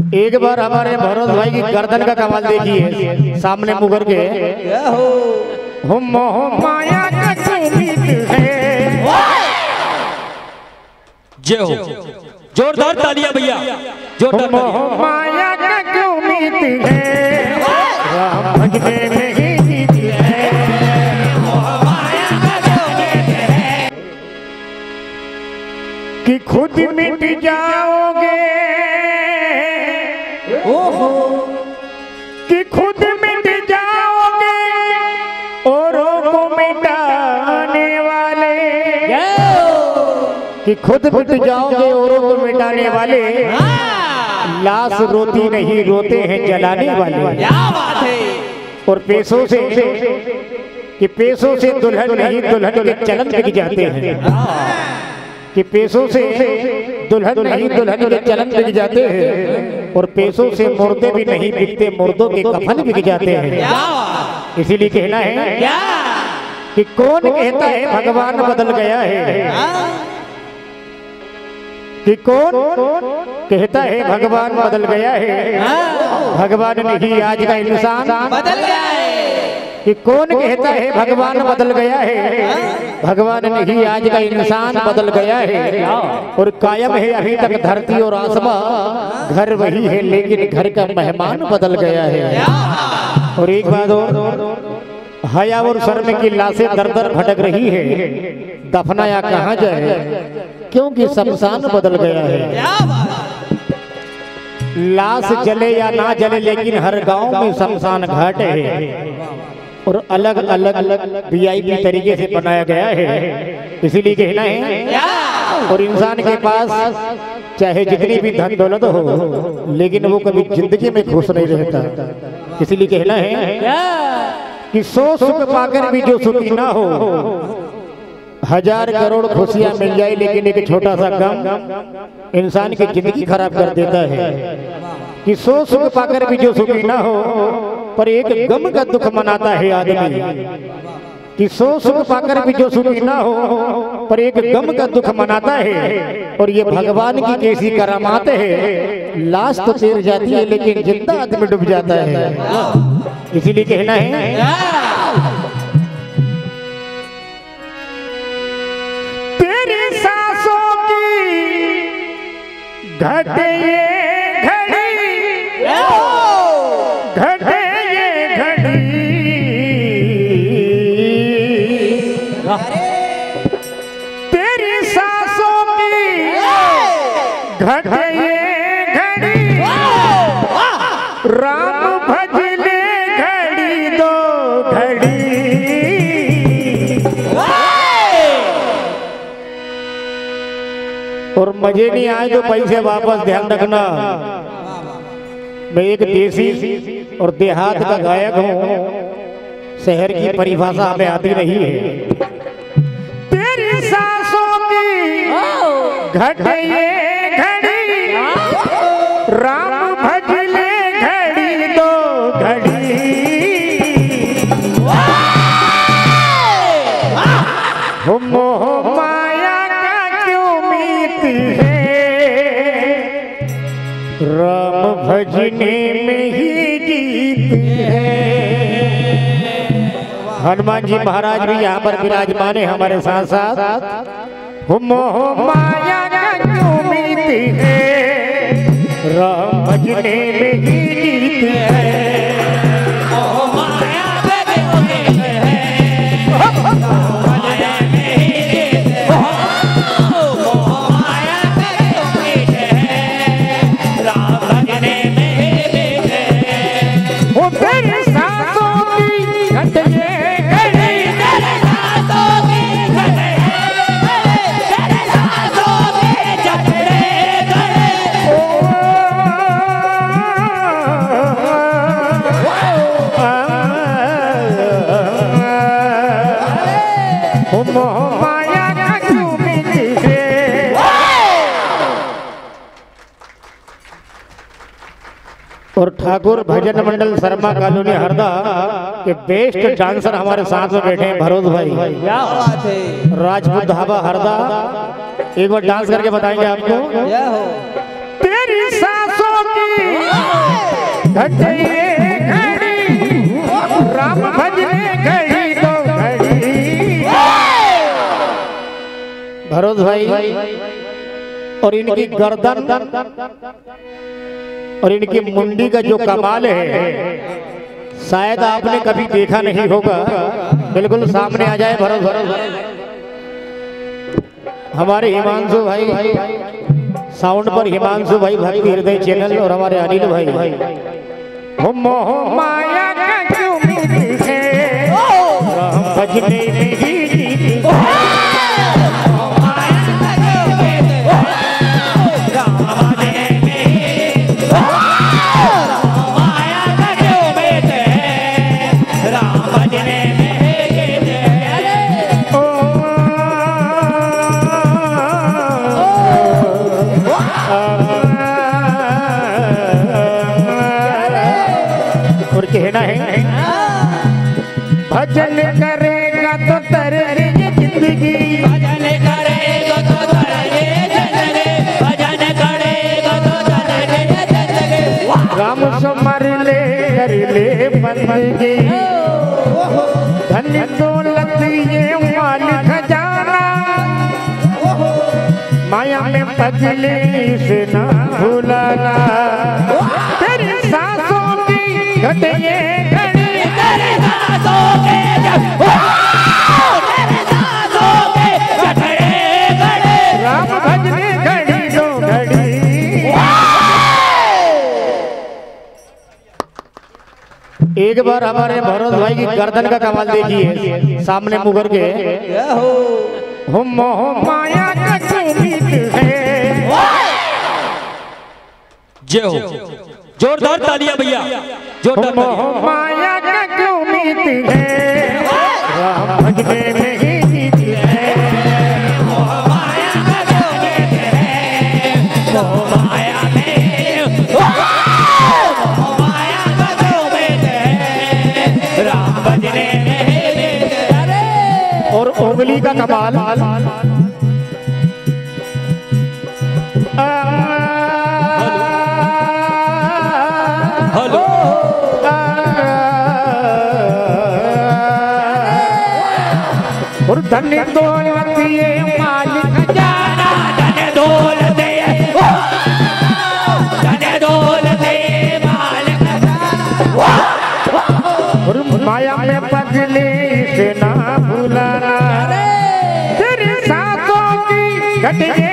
एक बार हमारे भरोस भाई की गर्दन का कमाल देखिए सामने मुगर के। हम मोह माया का चोमित है। जय हो। जोरदार तालियाँ भैया। जोरदार माया का चोमित है। राम भजने में ही जीत है। कि खुद मिट जाओगे कि खुद मिट जाओगे औरों को मिटाने वाले। लाश रोती नहीं रोते हैं जलाने वाले। क्या बात है? और पैसों से कि पैसों से दुल्हन नहीं दुल्हन के चलन बिक जाते हैं। कि पैसों से दुल्हन नहीं दुल्हन के चलन बिक जाते हैं। और पैसों से मुर्दे भी नहीं बिकते मुर्दों के कफन बिक जाते हैं। इसीलिए कहना है कि कौन कहता है भगवान बदल गया है। हाँ? कि कौन कहता है भगवान बदल गया है? भगवान नहीं आज का इंसान बदल गया है। कि कौन कहता है भगवान बदल गया है? भगवान नहीं आज का इंसान बदल गया है। और कायम है अभी तक धरती और आसमां। घर वही है लेकिन घर का मेहमान बदल गया है। और एक बात और हया और शर्म की लाशें दर दर भटक रही है। दफनाया कहाँ जाए? क्योंकि शमशान बदल गया है। लाश जले या ना जले लेकिन हर गाँव में शमशान घाट है। और अलग अलग अलग वीआईपी तरीके से बनाया गया है। इसीलिए कहना है और इंसान के पास चाहे जितनी भी धन दौलत हो लेकिन वो कभी ज़िंदगी में खुश नहीं रहता। इसीलिए कहना है कि सो सुख पाकर भी जो सुखी ना हो हज़ार करोड़ खुशियाँ मिल जाए लेकिन एक छोटा सा गम इंसान की ज़िंदगी खराब कर देता है। कि सो सुख पाकर भी जो सुखी ना हो पर एक गम का दुख मनाता है आदमी। कि सौ सुख पाकर भी जो सुखी ना हो पर एक गम का दुख मनाता है। और ये भगवान की कैसी करामात है। लाश तो तैर जाती है लेकिन ज़िंदा आदमी डूब जाता है। इसीलिए कहना है घटे ये घड़ी। घटे ये घड़ी। तेरी सांसों की घटे और मज़े नहीं आए तो पैसे वापस ध्यान रखना। मैं एक देसी और देहात का गायक हूँ। शहर की परिभाषा हमें आती नहीं है। तेरी सासों की घट ये हनुमान जी महाराज भी यहाँ पर विराजमान है हमारे साथ साथ मोह माया है। राम भजने में ही है। और ठाकुर भजन मंडल शर्मा कॉलोनी हरदा के बेस्ट डांसर हमारे साथ में बैठे हैं भरोज भाई। क्या बात है। राजपूत ढाबा हरदा। एक बार डांस करके बताएँगे आपको। तेरी सांसों की घटे घड़ी। राम भजने भरोज भाई और इनकी गर्दन और इनकी मुंडी का जो कमाल है शायद आपने कभी देखा नहीं होगा। बिल्कुल सामने आ जाए भरोज भरोज हमारे हिमांशु भाई साउंड पर हिमांशु भाई भक्ति हृदय चैनल और हमारे अनिल भाई। हो मोह माया है? भजने में और कहना है भजन करेगा तो तरेगी ज़िंदगी। भजन करेगा तो तो राम समर ले कर ले बंदगी। धन दौलत ये माया में बदले एक बार हमारे भरोस भाई की गर्दन का कमाल देखिए सामने मुगर के। मोह माया का जय हो। जोरदार तालियाँ भैया। जोरदार माया का है। और धन दौलत ये मालिक। जाना धन दौलत धन दौलत मालिक। और माया में बदले से ना भूलना तेरे साथों की घटिए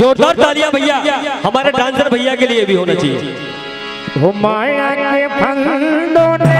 जोरदार तालियाँ भैया हमारे डांसर भैया के लिए भी होना चाहिए। माया के फंदों ने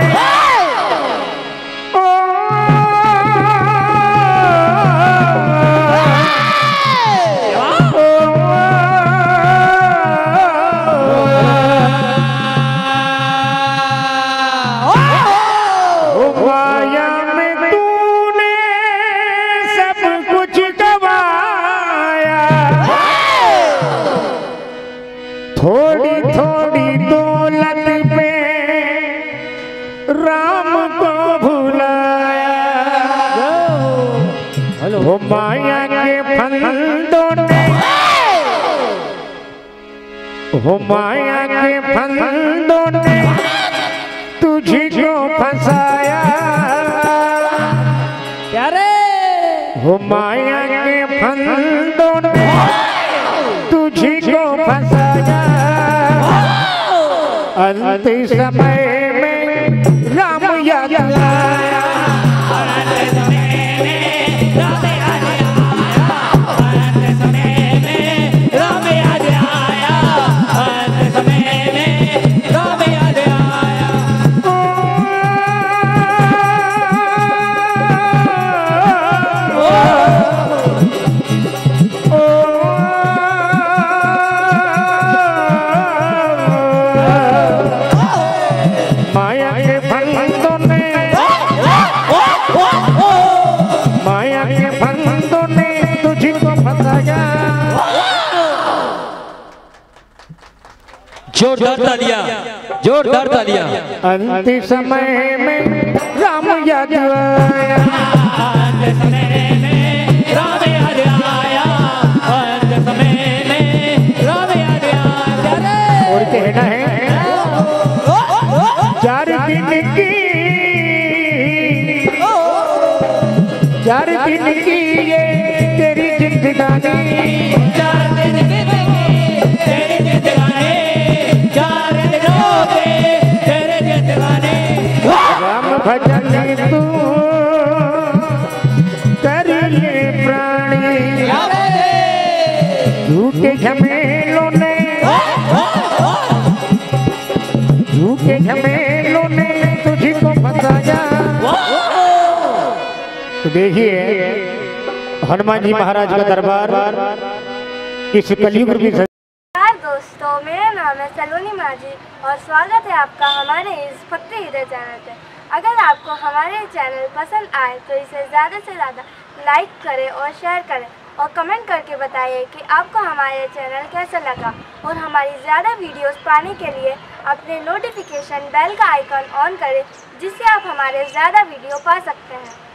वो माया के फंदों ने वो माया के फंदों ने तुझको फंसाया। प्यारे। वो माया के फंदों ने तुझको फंसाया अंत समय जोरदार तालियाँ जोरदार तालियाँ अंतिम समय में राम याद आया अंत समय में राम याद आया। अंत समय में राम याद आया। और कहना है चार दिन की चार दिन की ये तेरी जिंदगानी। चार दिन ज़िंदगी तेरे देखिए हनुमान जी महाराज का दरबार इस कलयुग की दोस्तों, मेरा नाम है सलोनी माझी और स्वागत है आपका हमारे इस भक्ति हृदय चैनल पे। अगर आपको हमारे चैनल पसंद आए तो इसे ज़्यादा से ज़्यादा लाइक करें और शेयर करें और कमेंट करके बताइए कि आपको हमारे चैनल कैसा लगा और हमारी ज़्यादा वीडियोस पाने के लिए अपने नोटिफिकेशन बेल का आइकन ऑन करें, जिससे आप हमारे ज़्यादा वीडियो पा सकते हैं।